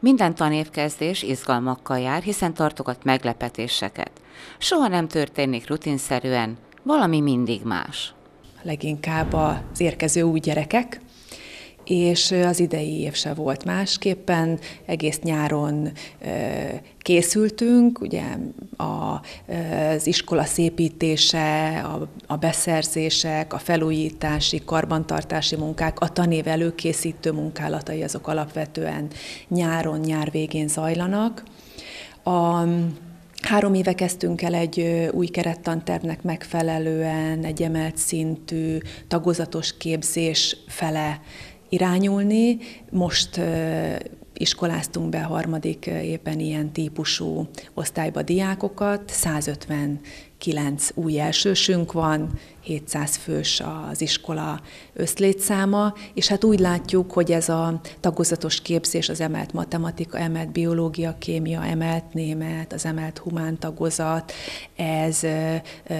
Minden tanévkezdés izgalmakkal jár, hiszen tartogat meglepetéseket. Soha nem történik rutinszerűen, valami mindig más. Leginkább az érkező új gyerekek, és az idei év se volt másképpen. Egész nyáron készültünk, ugye az iskola szépítése, a beszerzések, a felújítási, karbantartási munkák, a tanév előkészítő munkálatai azok alapvetően nyáron, nyár végén zajlanak. A Három éve kezdtünk el egy új kerettantervnek megfelelően egy emelt szintű tagozatos képzés fele irányulni. Most iskoláztunk be harmadik évben ilyen típusú osztályba diákokat, 159 új elsősünk van, 700 fős az iskola összlétszáma, és hát úgy látjuk, hogy ez a tagozatos képzés, az emelt matematika, emelt biológia, kémia, emelt német, az emelt humán tagozat, ez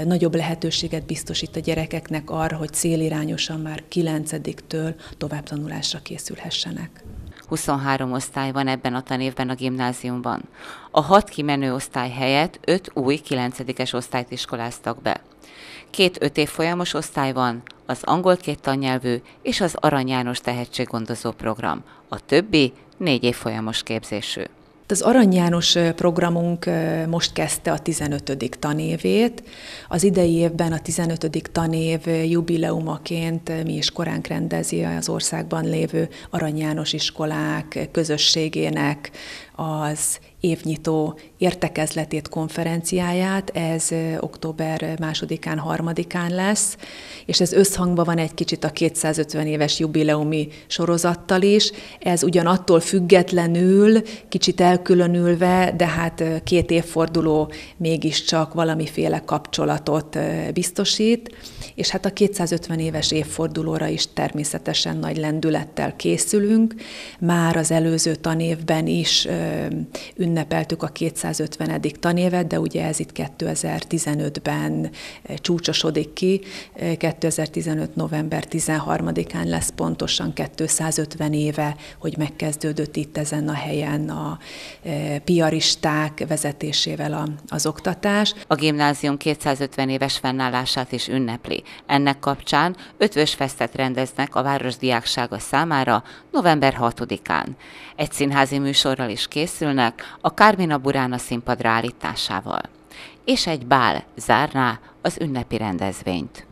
nagyobb lehetőséget biztosít a gyerekeknek arra, hogy célirányosan már 9-től továbbtanulásra készülhessenek. 23 osztály van ebben a tanévben a gimnáziumban. A hat kimenő osztály helyett öt új 9-es osztályt iskoláztak be. Két öt évfolyamos osztály van, az angol két tannyelvű és az Arany János tehetséggondozó program. A többi négy évfolyamos képzésű. Az Arany János programunk most kezdte a 15. tanévét. Az idei évben a 15. tanév jubileumaként mi is koránk rendezi az országban lévő Arany János iskolák közösségének az évnyitó értekezletét, konferenciáját, ez október másodikán, harmadikán lesz, és ez összhangban van egy kicsit a 250 éves jubileumi sorozattal is. Ez ugyan attól függetlenül, kicsit elkülönülve, de hát két évforduló mégiscsak valamiféle kapcsolatot biztosít, és hát a 250 éves évfordulóra is természetesen nagy lendülettel készülünk. Már az előző tanévben is ünnepeltük a 250. tanévet, de ugye ez itt 2015-ben csúcsosodik ki. 2015. november 13-án lesz pontosan 250 éve, hogy megkezdődött itt ezen a helyen a piaristák vezetésével az oktatás. A gimnázium 250 éves fennállását is ünnepli. Ennek kapcsán ötvös fesztet rendeznek a város diáksága számára november 6-án. Egy színházi műsorral is készülnek, a Kármina Burána színpadra állításával. És egy bál zárná az ünnepi rendezvényt.